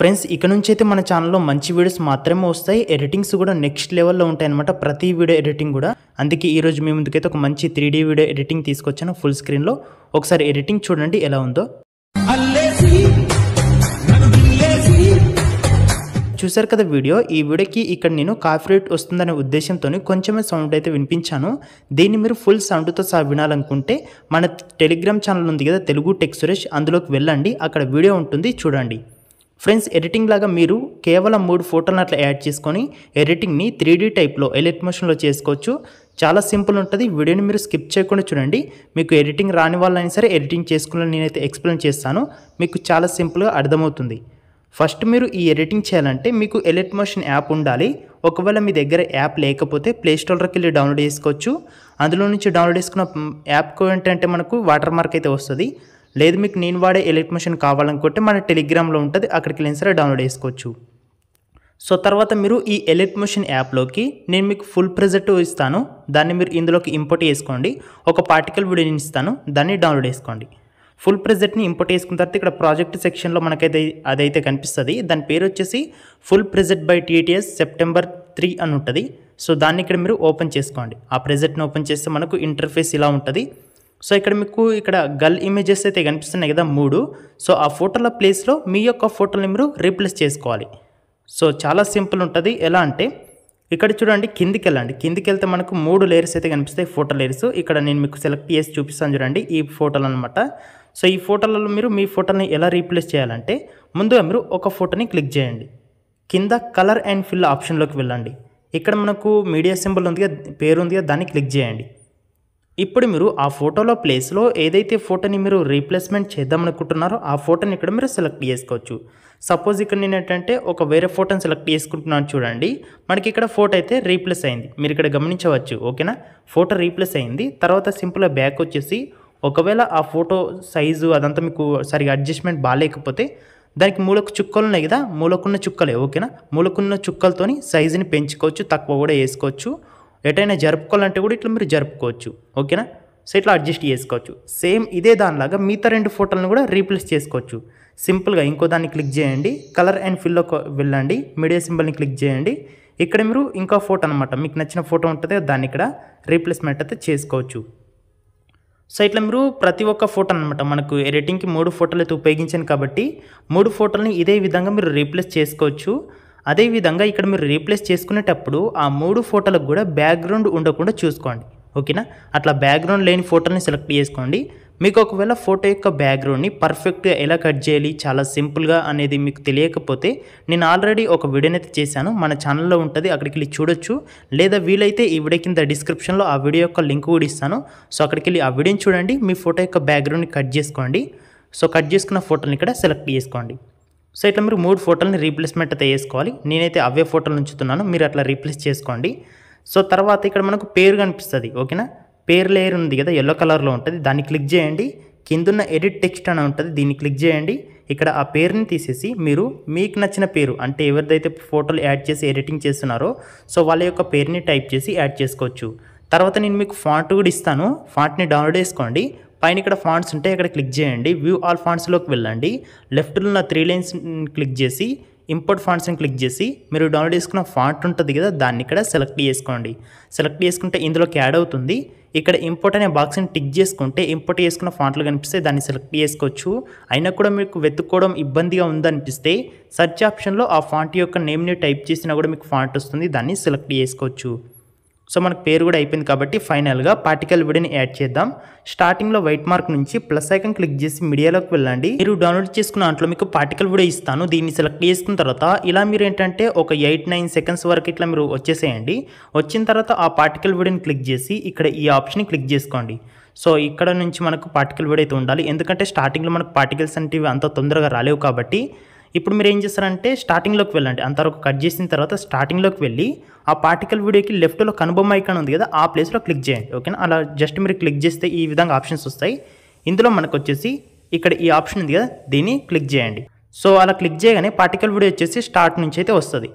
Friends ఇక నుంచి అయితే మన ఛానల్లో మంచి వీడియోస్ మాత్రమే వస్తాయి. ఎడిటింగ్స్ కూడా నెక్స్ట్ లెవెల్లో ఉంటాయి అనమాట ప్రతి వీడియో ఎడిటింగ్ కూడా. అందుకే ఈరోజు మీ ముందుకైతే ఒక మంచి త్రీ వీడియో ఎడిటింగ్ తీసుకొచ్చాను ఫుల్ స్క్రీన్లో. ఒకసారి ఎడిటింగ్ చూడండి ఎలా ఉందో. చూసారు కదా వీడియో? ఈ వీడియోకి ఇక్కడ నేను కాపీరైట్ వస్తుందనే ఉద్దేశంతో కొంచెమే సౌండ్ అయితే వినిపించాను. దీన్ని మీరు ఫుల్ సౌండ్తో సహా వినాలనుకుంటే మన టెలిగ్రామ్ ఛానల్ ఉంది కదా తెలుగు టెక్ సురేష్ అందులోకి వెళ్ళండి. అక్కడ వీడియో ఉంటుంది చూడండి. ఫ్రెండ్స్ ఎడిటింగ్ లాగా మీరు కేవలం మూడు ఫోటోలను అట్లా యాడ్ చేసుకొని ఎడిటింగ్ని త్రీ డీ టైప్లో ఎలెక్ట్ మోషన్లో చేసుకోవచ్చు. చాలా సింపుల్ ఉంటుంది. వీడియోని మీరు స్కిప్ చేయకుండా చూడండి. మీకు ఎడిటింగ్ రాని వాళ్ళైనా సరే ఎడిటింగ్ చేసుకుని నేనైతే ఎక్స్ప్లెయిన్ చేస్తాను. మీకు చాలా సింపుల్గా అర్థమవుతుంది. ఫస్ట్ మీరు ఈ ఎడిటింగ్ చేయాలంటే మీకు ఎలిట్ మోషన్ యాప్ ఉండాలి. ఒకవేళ మీ దగ్గర యాప్ లేకపోతే ప్లే స్టోర్లోకి వెళ్ళి డౌన్లోడ్ చేసుకోవచ్చు. అందులో నుంచి డౌన్లోడ్ చేసుకున్న యాప్ యాప్కు ఏంటంటే మనకు వాటర్ మార్క్ అయితే వస్తుంది. లేదు మీకు నేను వాడే ఎలక్ట్ మోషన్ కావాలనుకుంటే మన టెలిగ్రామ్లో ఉంటుంది అక్కడికి వెళ్ళిన సరే డౌన్లోడ్ చేసుకోవచ్చు. సో తర్వాత మీరు ఈ ఎలిట్ మోషన్ యాప్లోకి నేను మీకు ఫుల్ ప్రెజెక్ట్ ఇస్తాను దాన్ని మీరు ఇందులోకి ఇంపోర్ట్ చేసుకోండి ఒక పార్టికల్ వీడియో ఇస్తాను దాన్ని డౌన్లోడ్ చేసుకోండి. ఫుల్ ప్రెజెంట్ని ఇంపోర్ట్ చేసుకున్న తర్వాత ఇక్కడ ప్రాజెక్ట్ సెక్షన్లో మనకైతే అదైతే కనిపిస్తుంది దాని పేరు వచ్చేసి full present by TTS September three అని ఉంటుంది. సో దాన్ని ఇక్కడ మీరు ఓపెన్ చేసుకోండి. ఆ ప్రెజెంట్ని ఓపెన్ చేస్తే మనకు ఇంటర్ఫేస్ ఇలా ఉంటుంది. సో ఇక్కడ మీకు ఇక్కడ గల్ ఇమేజెస్ అయితే కనిపిస్తున్నాయి కదా మూడు. సో ఆ ఫోటోల ప్లేస్లో మీ యొక్క ఫోటోని మీరు రీప్లేస్ చేసుకోవాలి. సో చాలా సింపుల్ ఉంటుంది. ఎలా అంటే ఇక్కడ చూడండి కిందికి వెళ్ళండి కిందికి వెళ్తే మనకు మూడు లేయర్స్ అయితే కనిపిస్తాయి ఫోటో లేయర్స్. ఇక్కడ నేను మీకు సెలెక్ట్ చేసి చూపిస్తాను చూడండి ఈ ఫోటోలు అనమాట సో ఈ ఫోటోలలో మీరు మీ ఫోటోని ఎలా రీప్లేస్ చేయాలంటే ముందుగా మీరు ఒక ఫోటోని క్లిక్ చేయండి. కింద కలర్ అండ్ ఫిల్ ఆప్షన్లోకి వెళ్ళండి. ఇక్కడ మనకు మీడియా సింబల్ ఉంది కదా పేరు ఉంది కదా దాన్ని క్లిక్ చేయండి. ఇప్పుడు మీరు ఆ ఫోటోలో ప్లేస్లో ఏదైతే ఫోటోని మీరు రీప్లేస్మెంట్ చేద్దాం అనుకుంటున్నారో ఆ ఫోటోని ఇక్కడ మీరు సెలెక్ట్ చేసుకోవచ్చు. సపోజ్ ఇక్కడ నేను ఏంటంటే ఒక వేరే ఫోటోని సెలెక్ట్ చేసుకుంటున్నాను చూడండి. మనకి ఇక్కడ ఫోటో అయితే రీప్లేస్ అయింది. మీరు ఇక్కడ గమనించవచ్చు ఓకేనా? ఫోటో రీప్లేస్ అయింది. తర్వాత సింపుల్గా బ్యాక్ వచ్చేసి ఒకవేళ ఆ ఫోటో సైజు అదంతా మీకు సరిగా అడ్జస్ట్మెంట్ బాగాలేకపోతే దానికి మూలకు చుక్కలు ఉన్నాయి కదా? మూలకున్న చుక్కలే ఓకేనా? మూలకున్న చుక్కలతోని సైజుని పెంచుకోవచ్చు తక్కువ కూడా వేసుకోవచ్చు. ఎటైనా జరుపుకోవాలంటే కూడా ఇట్లా మీరు జరుపుకోవచ్చు ఓకేనా? సో ఇట్లా అడ్జస్ట్ చేసుకోవచ్చు. సేమ్ ఇదే దానిలాగా మిగతా రెండు ఫోటోలను కూడా రీప్లేస్ చేసుకోవచ్చు. సింపుల్గా ఇంకో దాన్ని క్లిక్ చేయండి కలర్ అండ్ ఫిల్లో వెళ్ళండి మీడియా సింబల్ని క్లిక్ చేయండి. ఇక్కడ మీరు ఇంకో ఫోటో అనమాట మీకు నచ్చిన ఫోటో ఉంటుంది దాన్ని ఇక్కడ రీప్లేస్మెంట్ అయితే చేసుకోవచ్చు. సో ఇట్లా మీరు ప్రతి ఒక్క ఫోటో అనమాట మనకు ఎడిటింగ్కి మూడు ఫోటోలు అయితే ఉపయోగించాను కాబట్టి మూడు ఫోటోలని ఇదే విధంగా మీరు రీప్లేస్ చేసుకోవచ్చు. అదేవిధంగా ఇక్కడ మీరు రీప్లేస్ చేసుకునేటప్పుడు ఆ మూడు ఫోటోలకు కూడా బ్యాక్గ్రౌండ్ ఉండకుండా చూసుకోండి. ఓకేనా? అట్లా బ్యాక్గ్రౌండ్ లేని ఫోటోని సెలెక్ట్ చేసుకోండి. మీకు ఒకవేళ ఫోటో యొక్క బ్యాక్గ్రౌండ్ని పర్ఫెక్ట్గా ఎలా కట్ చేయాలి చాలా సింపుల్గా అనేది మీకు తెలియకపోతే నేను ఆల్రెడీ ఒక వీడియోనైతే చేశాను. మన ఛానల్లో ఉంటుంది అక్కడికి వెళ్ళి చూడొచ్చు. లేదా వీలైతే ఈ వీడియో కింద డిస్క్రిప్షన్లో ఆ వీడియో యొక్క లింక్ కూడా ఇస్తాను. సో అక్కడికి వెళ్ళి ఆ వీడియోని చూడండి మీ ఫోటో యొక్క బ్యాక్గ్రౌండ్ని కట్ చేసుకోండి. సో కట్ చేసుకున్న ఫోటోని ఇక్కడ సెలెక్ట్ చేసుకోండి. సో ఇట్లా మీరు మూడు ఫోటోలని రీప్లేస్మెంట్ అయితే వేసుకోవాలి నేనైతే అవే ఫోటోలు ఉంచుతున్నాను. మీరు అట్లా రీప్లేస్ చేసుకోండి. సో తర్వాత ఇక్కడ మనకు పేరు కనిపిస్తుంది. ఓకేనా? పేరు లేయర్ ఉంది కదా ఎల్లో కలర్లో ఉంటుంది. దాన్ని క్లిక్ చేయండి. కిందున్న ఎడిట్ టెక్స్ట్ అని ఉంటుంది దీన్ని క్లిక్ చేయండి. ఇక్కడ ఆ పేరుని తీసేసి మీరు మీకు నచ్చిన పేరు అంటే ఎవరిదైతే ఫోటోలు యాడ్ చేసి ఎడిటింగ్ చేస్తున్నారో సో వాళ్ళ యొక్క పేరుని టైప్ చేసి యాడ్ చేసుకోవచ్చు. తర్వాత నేను మీకు ఫాంట్ కూడా ఇస్తాను. ఫాంట్ని డౌన్లోడ్ చేసుకోండి. పైన ఇక్కడ ఫాంట్స్ ఉంటే ఇక్కడ క్లిక్ చేయండి. వ్యూ ఆల్ ఫాంట్స్లోకి వెళ్ళండి. లెఫ్ట్లో ఉన్న త్రీ లైన్స్ క్లిక్ చేసి ఇంపోర్ట్ ఫాంట్స్ని క్లిక్ చేసి మీరు డౌన్లోడ్ చేసుకున్న ఫాంట్ ఉంటుంది కదా దాన్ని ఇక్కడ సెలెక్ట్ చేసుకోండి. సెలెక్ట్ చేసుకుంటే ఇందులోకి యాడ్ అవుతుంది. ఇక్కడ ఇంపోర్ట్ అనే బాక్స్ని టిక్ చేసుకుంటే ఇంపోర్ట్ చేసుకున్న ఫాంట్లు కనిపిస్తే దాన్ని సెలెక్ట్ చేసుకోవచ్చు. అయినా కూడా మీకు వెతుక్కోవడం ఇబ్బందిగా ఉందనిపిస్తే సెర్చ్ ఆప్షన్లో ఆ ఫాంట్ యొక్క నేమ్ని టైప్ చేసినా కూడా మీకు ఫాంట్ వస్తుంది దాన్ని సెలెక్ట్ చేసుకోవచ్చు. సో మనకు పేరు కూడా అయిపోయింది కాబట్టి ఫైనల్గా పార్టికల్ వీడియోని యాడ్ చేద్దాం. స్టార్టింగ్లో వైట్ మార్క్ నుంచి ప్లస్ ఐకన్ క్లిక్ చేసి మీడియాలోకి వెళ్ళండి. మీరు డౌన్లోడ్ చేసుకున్న దాంట్లో మీకు పార్టికల్ వీడియో ఇస్తాను. దీన్ని సెలెక్ట్ చేసుకున్న తర్వాత ఇలా మీరు ఏంటంటే ఒక ఎయిట్ నైన్ సెకండ్స్ వరకు ఇట్లా మీరు వచ్చేసేయండి. వచ్చిన తర్వాత ఆ పార్టికల్ వీడియోని క్లిక్ చేసి ఇక్కడ ఈ ఆప్షన్ క్లిక్ చేసుకోండి. సో ఇక్కడ నుంచి మనకు పార్టికల్ వీడియో అయితే ఉండాలి. ఎందుకంటే స్టార్టింగ్లో మనకు పార్టికల్స్ అంటే అంత తొందరగా రాలేవు కాబట్టి ఇప్పుడు మీరు ఏం చేస్తారంటే స్టార్టింగ్లోకి వెళ్ళండి. అంతవరకు కట్ చేసిన తర్వాత స్టార్టింగ్లోకి వెళ్ళి ఆ పార్టికల్ వీడియోకి లెఫ్ట్లో కనుబొమ్మ ఐకాన్ ఉంది కదా ఆ ప్లేస్లో క్లిక్ చేయండి. ఓకేనా అలా జస్ట్ మీరు క్లిక్ చేస్తే ఈ విధంగా ఆప్షన్స్ వస్తాయి. ఇందులో మనకు వచ్చేసి ఇక్కడ ఈ ఆప్షన్ ఉంది కదా దీన్ని క్లిక్ చేయండి. సో అలా క్లిక్ చేయగానే పార్టికల్ వీడియో వచ్చేసి స్టార్ట్ నుంచి అయితే వస్తుంది.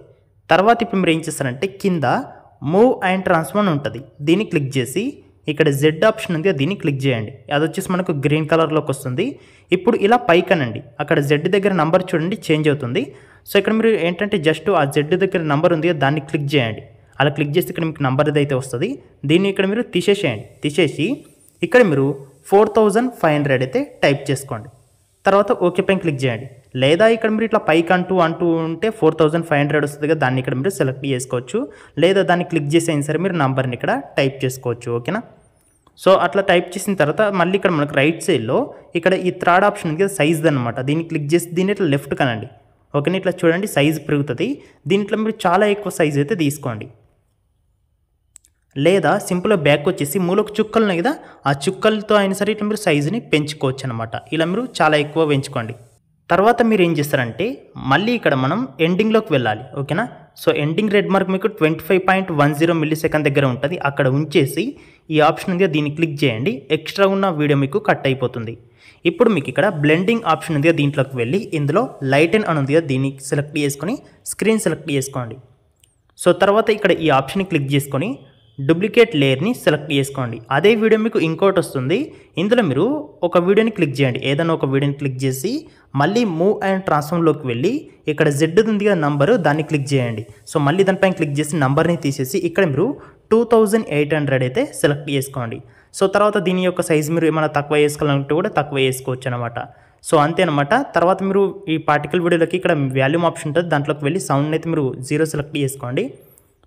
తర్వాత ఇప్పుడు మీరు ఏం చేస్తారంటే కింద మూవ్ అండ్ ట్రాన్స్ఫార్మ్ ఉంటుంది. దీన్ని క్లిక్ చేసి ఇక్కడ జెడ్ ఆప్షన్ ఉంది దీన్ని క్లిక్ చేయండి. అది వచ్చేసి మనకు గ్రీన్ కలర్లోకి వస్తుంది. ఇప్పుడు ఇలా పైకనండి. అక్కడ జెడ్ దగ్గర నంబర్ చూడండి చేంజ్ అవుతుంది. సో ఇక్కడ మీరు ఏంటంటే జస్ట్ ఆ జెడ్ దగ్గర నంబర్ ఉంది దాన్ని క్లిక్ చేయండి. అలా క్లిక్ చేస్తే ఇక్కడ మీకు నంబర్ అయితే వస్తుంది దీన్ని ఇక్కడ మీరు తీసేసేయండి. తీసేసి ఇక్కడ మీరు ఫోర్ థౌజండ్ ఫైవ్ హండ్రెడ్ అయితే టైప్ చేసుకోండి. తర్వాత ఓకే పైన క్లిక్ చేయండి. లేదా ఇక్కడ మీరు ఇట్లా పైకి అంటూ అంటూ ఉంటే ఫోర్ థౌజండ్ ఫైవ్ హండ్రెడ్ వస్తుంది కదా దాన్ని ఇక్కడ మీరు సెలెక్ట్ చేసుకోవచ్చు. లేదా దాన్ని క్లిక్ చేసి సరే మీరు నంబర్ని ఇక్కడ టైప్ చేసుకోవచ్చు ఓకేనా? సో అట్లా టైప్ చేసిన తర్వాత మళ్ళీ ఇక్కడ మనకు రైట్ సైడ్లో ఇక్కడ ఈ థర్డ్ ఆప్షన్ ఉంది కదా సైజ్ అనమాట దీన్ని క్లిక్ చేసి దీన్ని ఇట్లా లెఫ్ట్ కనండి. ఓకేనా? ఇట్లా చూడండి సైజ్ పెరుగుతుంది. దీంట్లో మీరు చాలా ఎక్కువ సైజ్ అయితే తీసుకోండి. లేదా సింపుల్గా బ్యాక్ వచ్చేసి మూలకు చుక్కలు ఉన్నాయి కదా ఆ చుక్కలతో అయినా సరే ఇట్లా మీరు సైజుని పెంచుకోవచ్చు అనమాట ఇలా మీరు చాలా ఎక్కువ పెంచుకోండి. తర్వాత మీరు ఏం చేస్తారంటే మళ్ళీ ఇక్కడ మనం ఎండింగ్లోకి వెళ్ళాలి ఓకేనా? సో ఎండింగ్ రెడ్ మార్క్ మీకు twenty five point one zero millisecond దగ్గర ఉంటుంది. అక్కడ ఉంచేసి ఈ ఆప్షన్ ఉందిగా దీన్ని క్లిక్ చేయండి. ఎక్స్ట్రా ఉన్న వీడియో మీకు కట్ అయిపోతుంది. ఇప్పుడు మీకు ఇక్కడ బ్లెండింగ్ ఆప్షన్ ఉందిగా దీంట్లోకి వెళ్ళి ఇందులో లైటెన్ అని ఉందిగా దీన్ని సెలెక్ట్ చేసుకొని స్క్రీన్ సెలెక్ట్ చేసుకోండి. సో తర్వాత ఇక్కడ ఈ ఆప్షన్ని క్లిక్ చేసుకొని డూప్లికేట్ లేయర్ని సెలెక్ట్ చేసుకోండి. అదే వీడియో మీకు ఇంకోటి వస్తుంది. ఇందులో మీరు ఒక వీడియోని క్లిక్ చేయండి. ఏదైనా ఒక వీడియోని క్లిక్ చేసి మళ్ళీ మూవ్ అండ్ ట్రాన్స్ఫార్మ్లోకి వెళ్ళి ఇక్కడ జెడ్ ఉంది కదా నంబరు దాన్ని క్లిక్ చేయండి. సో మళ్ళీ దానిపైన క్లిక్ చేసి నంబర్ని తీసేసి ఇక్కడ మీరు టూ థౌజండ్ ఎయిట్ హండ్రెడ్ అయితే సెలెక్ట్ చేసుకోండి. సో తర్వాత దీని యొక్క సైజ్ మీరు ఏమైనా తక్కువ వేసుకోవాలంటే కూడా తక్కువ వేసుకోవచ్చు అనమాట సో అంతే అనమాట తర్వాత మీరు ఈ పార్టికల్ వీడియోలోకి ఇక్కడ వాల్యూమ్ ఆప్షన్ ఉంటుంది. దాంట్లోకి వెళ్ళి సౌండ్ అయితే మీరు జీరో సెలెక్ట్ చేసుకోండి.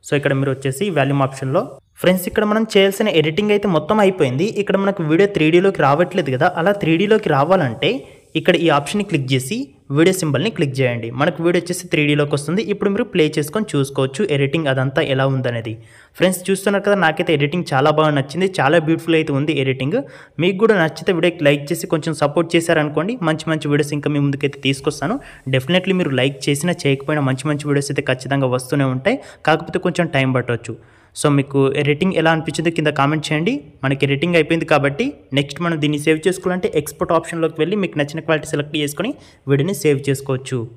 సో ఇక్కడ మీరు వచ్చేసి వాల్యూమ్ ఆప్షన్లో. ఫ్రెండ్స్ ఇక్కడ మనం చేయాల్సిన ఎడిటింగ్ అయితే మొత్తం అయిపోయింది. ఇక్కడ మనకు వీడియో త్రీ డీలోకి రావట్లేదు కదా. అలా త్రీ డీలోకి రావాలంటే ఇక్కడ ఈ ఆప్షన్ని క్లిక్ చేసి వీడియో సింబల్ని క్లిక్ చేయండి. మనకు వీడియో వచ్చేసి త్రీ డీలోకి వస్తుంది. ఇప్పుడు మీరు ప్లే చేసుకొని చూసుకోవచ్చు ఎడిటింగ్ అదంతా ఎలా ఉందనేది. ఫ్రెండ్స్ చూస్తున్నారు కదా నాకైతే ఎడిటింగ్ చాలా బాగా నచ్చింది. చాలా బ్యూటిఫుల్ అయితే ఉంది ఎడిటింగ్. మీకు కూడా నచ్చితే వీడియోకి లైక్ చేసి కొంచెం సపోర్ట్ చేశారనుకోండి మంచి మంచి వీడియోస్ ఇంకా మీ ముందుకైతే తీసుకొస్తాను. డెఫినెట్లీ మీరు లైక్ చేసినా చేయకపోయినా మంచి మంచి వీడియోస్ అయితే ఖచ్చితంగా వస్తూనే ఉంటాయి. కాకపోతే కొంచెం టైం పట్టవచ్చు. సో మీకు రేటింగ్ ఎలా అనిపించిందో కింద కామెంట్ చేయండి. మనకి రేటింగ్ అయిపోయింది కాబట్టి నెక్స్ట్ మనం దీన్ని సేవ్ చేసుకోవాలంటే ఎక్స్పోర్ట్ ఆప్షన్లోకి వెళ్ళి మీకు నచ్చిన క్వాలిటీ సెలెక్ట్ చేసుకొని వీడియోని సేవ్ చేసుకోవచ్చు.